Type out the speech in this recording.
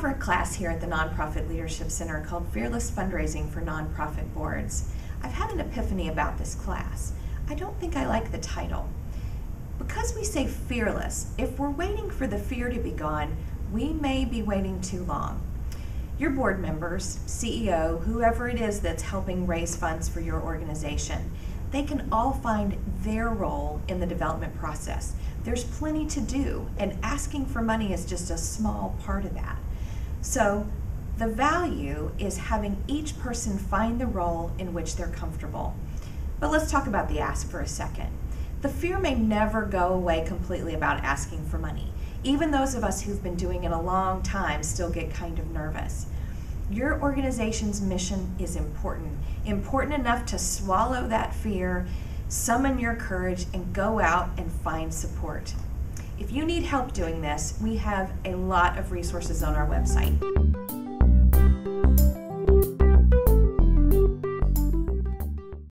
class here at the Nonprofit Leadership Center called Fearless Fundraising for Nonprofit Boards. I've had an epiphany about this class. I don't think I like the title. Because we say fearless, if we're waiting for the fear to be gone, we may be waiting too long. Your board members, CEO, whoever it is that's helping raise funds for your organization, they can all find their role in the development process. There's plenty to do, and asking for money is just a small part of that. So, the value is having each person find the role in which they're comfortable. But let's talk about the ask for a second. The fear may never go away completely about asking for money. Even those of us who've been doing it a long time still get kind of nervous. Your organization's mission is important, important enough to swallow that fear, summon your courage, and go out and find support. If you need help doing this, we have a lot of resources on our website.